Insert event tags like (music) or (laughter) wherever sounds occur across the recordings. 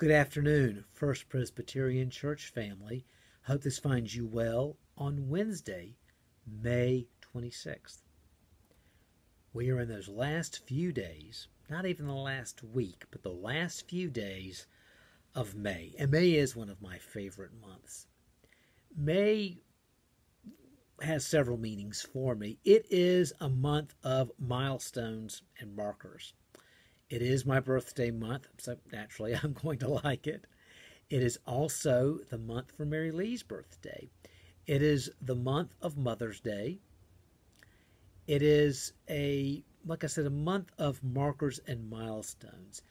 Good afternoon, First Presbyterian Church family. Hope this finds you well on Wednesday, May 26th. We are in those last few days, not even the last week, but the last few days of May. And May is one of my favorite months. May has several meanings for me. It is a month of milestones and markers. It is my birthday month, so naturally (laughs) I'm going to like it. It is also the month for Mary Lee's birthday. It is the month of Mother's Day. It is a, like I said, a month of markers and milestones.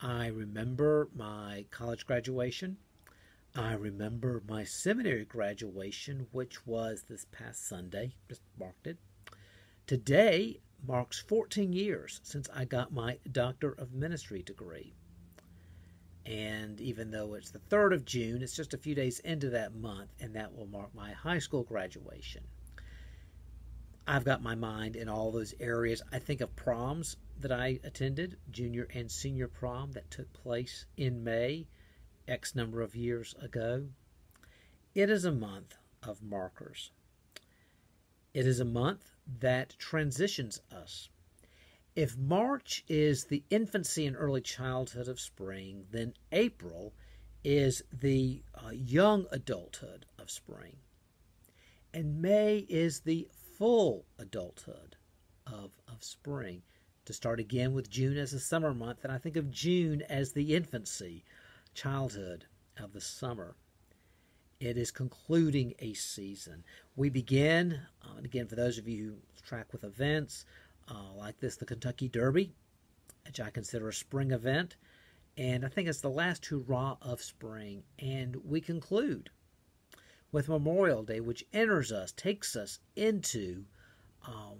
I remember my college graduation. I remember my seminary graduation, which was this past Sunday, just marked it. Today marks 14 years since I got my Doctor of Ministry degree. And even though it's the 3rd of June, it's just a few days into that month, and that will mark my high school graduation. I've got my mind in all those areas. I think of proms that I attended, junior and senior prom, that took place in May, X number of years ago. It is a month of markers. It is a month that transitions us. If March is the infancy and early childhood of spring, then April is the uh, young adulthood of spring. And May is the full adulthood of, of spring. To start again with June as a summer month, and I think of June as the infancy, childhood of the summer. It is concluding a season. We begin, uh, and again, for those of you who track with events uh, like this, the Kentucky Derby, which I consider a spring event, and I think it's the last hurrah of spring. And we conclude with Memorial Day, which enters us, takes us into um,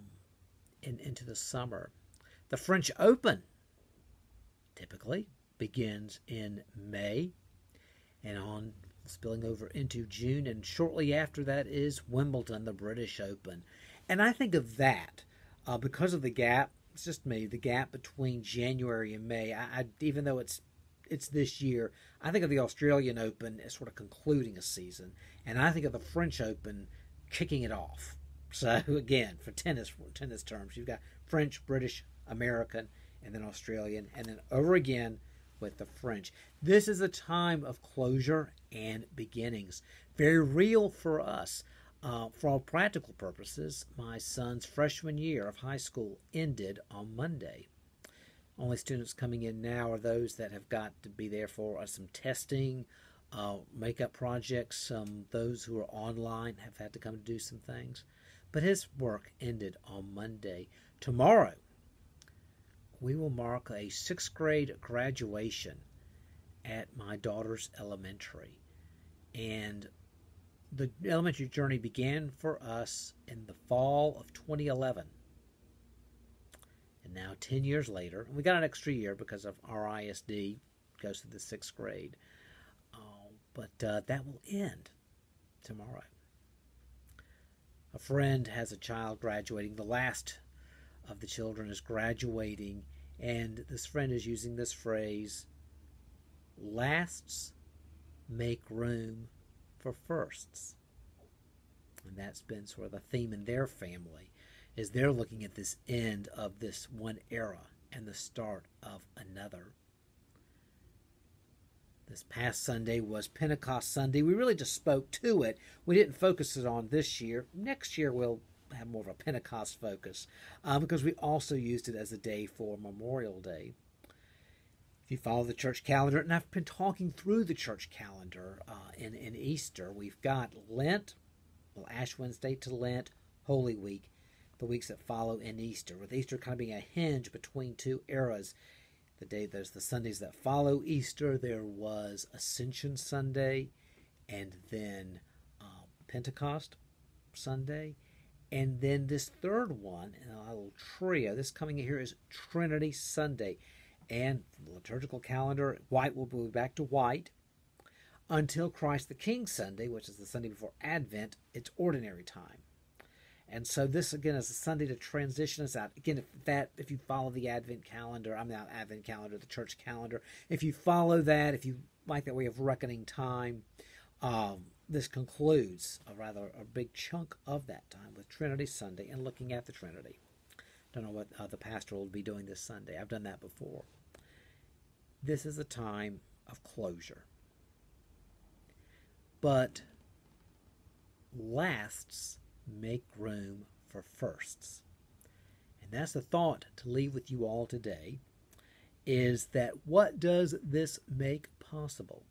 in, into the summer. The French Open typically begins in May and on spilling over into June, and shortly after that is Wimbledon, the British Open. And I think of that uh, because of the gap. It's just me, the gap between January and May. I, I, even though it's it's this year, I think of the Australian Open as sort of concluding a season, and I think of the French Open kicking it off. So (laughs) again, for tennis for tennis terms, you've got French, British, American, and then Australian, and then over again with the French. This is a time of closure and beginnings. Very real for us. Uh, for all practical purposes, my son's freshman year of high school ended on Monday. Only students coming in now are those that have got to be there for uh, some testing, uh, makeup projects. Um, those who are online have had to come to do some things. But his work ended on Monday. Tomorrow, we will mark a sixth grade graduation at my daughter's elementary. And the elementary journey began for us in the fall of 2011. And now, 10 years later, and we got an extra year because of our ISD, goes to the sixth grade. Uh, but uh, that will end tomorrow. A friend has a child graduating. The last of the children is graduating, and this friend is using this phrase lasts make room for firsts. And that's been sort of the theme in their family is they're looking at this end of this one era and the start of another. This past Sunday was Pentecost Sunday. We really just spoke to it. We didn't focus it on this year. Next year we'll have more of a Pentecost focus uh, because we also used it as a day for Memorial Day. If you follow the church calendar, and I've been talking through the church calendar uh, in, in Easter, we've got Lent, well, Ash Wednesday to Lent, Holy Week, the weeks that follow in Easter, with Easter kind of being a hinge between two eras. The day there's the Sundays that follow Easter, there was Ascension Sunday, and then uh, Pentecost Sunday, and then this third one, in a little trio, this coming in here is Trinity Sunday. And the liturgical calendar, white will be back to white until Christ the King Sunday, which is the Sunday before Advent, it's ordinary time. And so this again is a Sunday to transition us out. Again, if that if you follow the Advent calendar, I'm not Advent calendar, the church calendar. If you follow that, if you like that way of reckoning time, um, this concludes a rather a big chunk of that time with Trinity Sunday and looking at the Trinity. Don't know what uh, the pastor will be doing this Sunday. I've done that before. This is a time of closure. But lasts make room for firsts. And that's the thought to leave with you all today is that what does this make possible?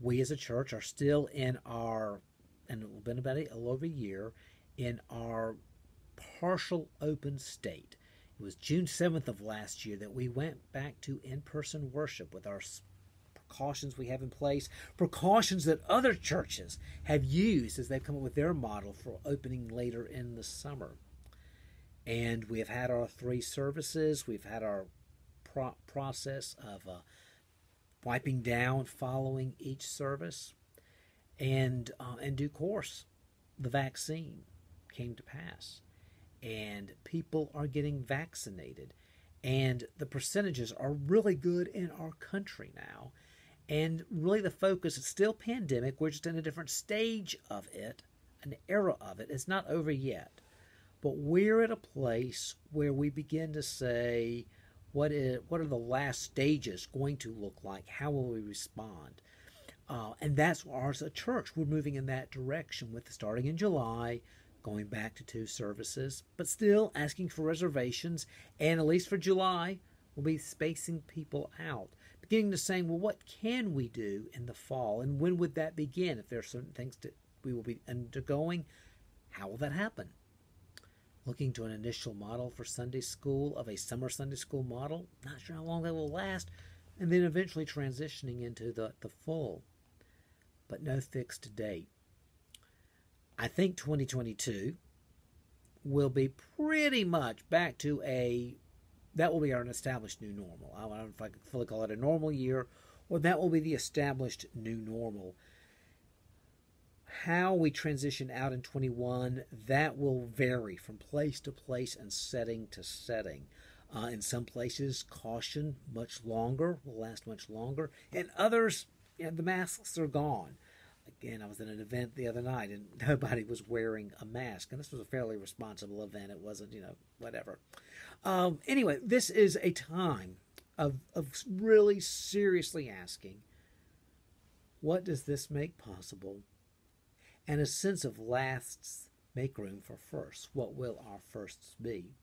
We as a church are still in our, and it's been about a little over a year, in our partial open state. It was June 7th of last year that we went back to in person worship with our precautions we have in place, precautions that other churches have used as they've come up with their model for opening later in the summer. And we have had our three services, we've had our pro- process of uh, wiping down following each service. And uh, in due course, the vaccine came to pass. And people are getting vaccinated. And the percentages are really good in our country now. And really, the focus is still pandemic. We're just in a different stage of it, an era of it. It's not over yet. But we're at a place where we begin to say, what is what are the last stages going to look like? How will we respond? Uh, and that's ours a church. We're moving in that direction with starting in July, going back to two services, but still asking for reservations. And at least for July, we'll be spacing people out, beginning to saying, well, what can we do in the fall, and when would that begin? If there are certain things that we will be undergoing, how will that happen? Looking to an initial model for Sunday school of a summer Sunday school model. Not sure how long that will last, and then eventually transitioning into the, the full, but no fixed date. I think 2022 will be pretty much back to a that will be our established new normal. I don't know if I could fully call it a normal year, or that will be the established new normal how we transition out in 21, that will vary from place to place and setting to setting. Uh, in some places, caution much longer, will last much longer. and others, you know, the masks are gone. Again, I was at an event the other night and (laughs) nobody was wearing a mask. And this was a fairly responsible event. It wasn't, you know, whatever. Um, anyway, this is a time of, of really seriously asking what does this make possible and a sense of lasts make room for firsts. What will our firsts be?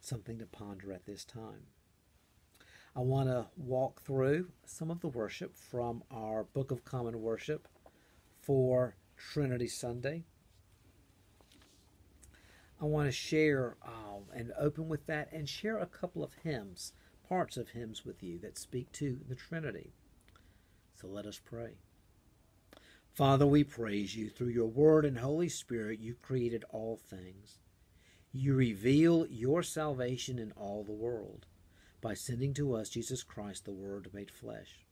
Something to ponder at this time. I want to walk through some of the worship from our Book of Common Worship for Trinity Sunday. I want to share uh, and open with that and share a couple of hymns, parts of hymns with you that speak to the Trinity. So let us pray. Father, we praise you. Through your word and Holy Spirit, you created all things. You reveal your salvation in all the world by sending to us Jesus Christ, the Word made flesh.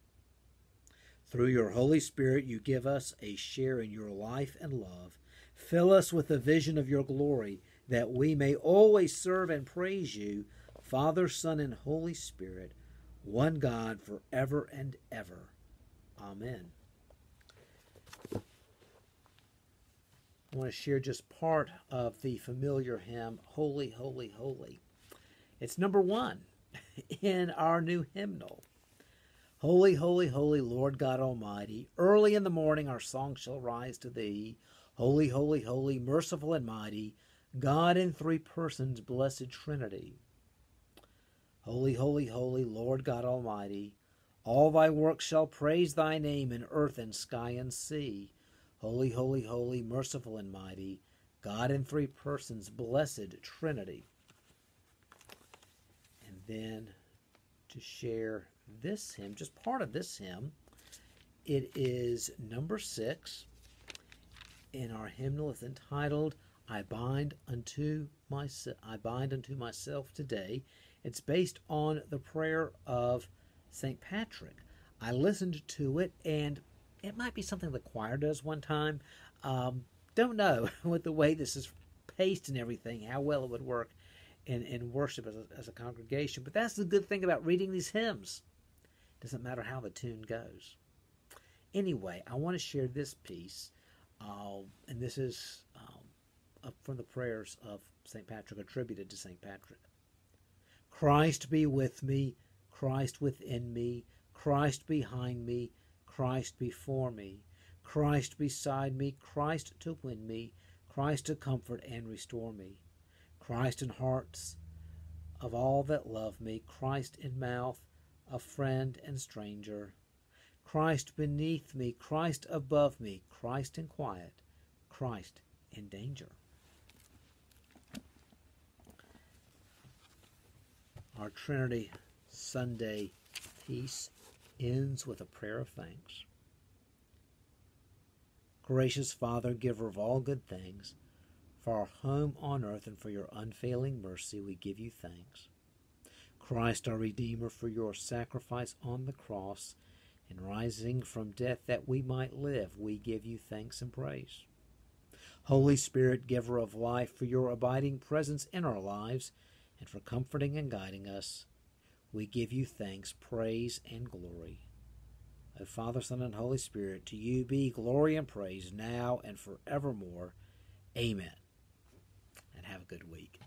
Through your Holy Spirit, you give us a share in your life and love. Fill us with the vision of your glory, that we may always serve and praise you, Father, Son, and Holy Spirit, one God, forever and ever. Amen. I want to share just part of the familiar hymn, Holy, Holy, Holy. It's number one (laughs) in our new hymnal. Holy, holy, holy, Lord God Almighty, early in the morning our song shall rise to thee. Holy, holy, holy, merciful and mighty, God in three persons, blessed Trinity. Holy, holy, holy, Lord God Almighty, all thy works shall praise thy name in earth and sky and sea. Holy, holy, holy, merciful and mighty, God in three persons, blessed Trinity. And then to share this hymn, just part of this hymn, it is number six in our hymnal. It's entitled I bind unto myself I bind unto myself today. It's based on the prayer of St. Patrick. I listened to it and it might be something the choir does one time. Um, don't know (laughs) with the way this is paced and everything, how well it would work in, in worship as a, as a congregation. But that's the good thing about reading these hymns. Doesn't matter how the tune goes. Anyway, I want to share this piece, uh, and this is um, from the prayers of St. Patrick, attributed to St. Patrick. Christ be with me, Christ within me, Christ behind me, Christ before me, Christ beside me, Christ to win me, Christ to comfort and restore me, Christ in hearts of all that love me, Christ in mouth of friend and stranger, Christ beneath me, Christ above me, Christ in quiet, Christ in danger. Our Trinity Sunday piece ends with a prayer of thanks. Gracious Father, giver of all good things, for our home on earth and for your unfailing mercy, we give you thanks. Christ, our Redeemer, for your sacrifice on the cross and rising from death that we might live, we give you thanks and praise. Holy Spirit, giver of life, for your abiding presence in our lives and for comforting and guiding us, we give you thanks, praise, and glory. O Father, Son, and Holy Spirit, to you be glory and praise now and forevermore. Amen. And have a good week.